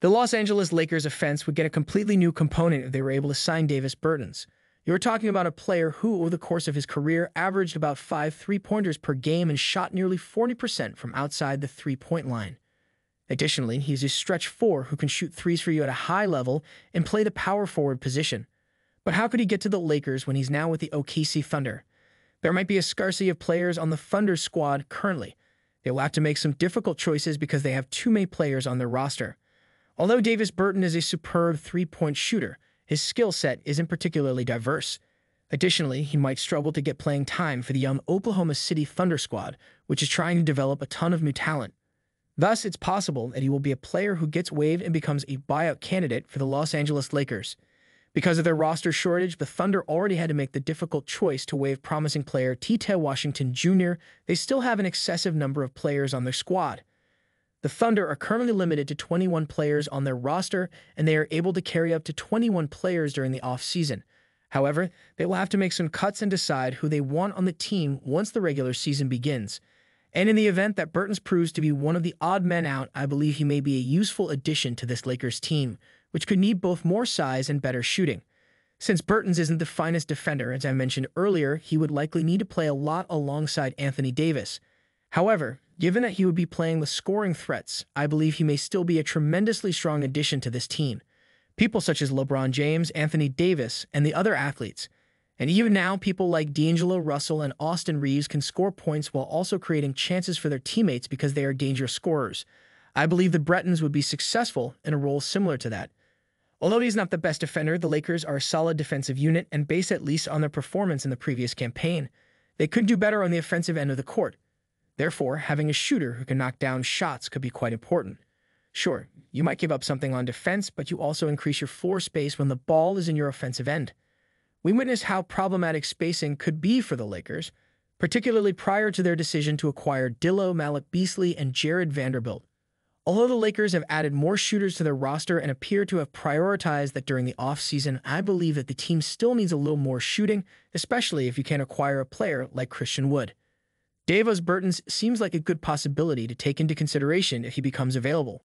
The Los Angeles Lakers offense would get a completely new component if they were able to sign Davis Bertans. You're talking about a player who, over the course of his career, averaged about five three pointers per game and shot nearly 40% from outside the three point line. Additionally, he's a stretch four who can shoot threes for you at a high level and play the power forward position. But how could he get to the Lakers when he's now with the OKC Thunder? There might be a scarcity of players on the Thunder squad currently. They will have to make some difficult choices because they have too many players on their roster. Although Davis Bertans is a superb three point shooter, his skill set isn't particularly diverse. Additionally, he might struggle to get playing time for the young Oklahoma City Thunder squad, which is trying to develop a ton of new talent. Thus, it's possible that he will be a player who gets waived and becomes a buyout candidate for the Los Angeles Lakers. Because of their roster shortage, the Thunder already had to make the difficult choice to waive promising player T.J. Washington Jr. They still have an excessive number of players on their squad. The Thunder are currently limited to 21 players on their roster, and they are able to carry up to 21 players during the offseason. However, they will have to make some cuts and decide who they want on the team once the regular season begins. And in the event that Bertans proves to be one of the odd men out, I believe he may be a useful addition to this Lakers team, which could need both more size and better shooting. Since Bertans isn't the finest defender, as I mentioned earlier, he would likely need to play a lot alongside Anthony Davis. However, Given that he would be playing the scoring threats, I believe he may still be a tremendously strong addition to this team. People such as LeBron James, Anthony Davis, and the other athletes. And even now, people like D'Angelo Russell and Austin Reaves can score points while also creating chances for their teammates because they are dangerous scorers. I believe the Bertans would be successful in a role similar to that. Although he's not the best defender, the Lakers are a solid defensive unit and based at least on their performance in the previous campaign. They could do better on the offensive end of the court. Therefore, having a shooter who can knock down shots could be quite important. Sure, you might give up something on defense, but you also increase your floor space when the ball is in your offensive end. We witnessed how problematic spacing could be for the Lakers, particularly prior to their decision to acquire D'Lo, Malik Beasley, and Jarred Vanderbilt. Although the Lakers have added more shooters to their roster and appear to have prioritized that during the offseason, I believe that the team still needs a little more shooting, especially if you can't acquire a player like Christian Wood. Davis Bertans seems like a good possibility to take into consideration if he becomes available.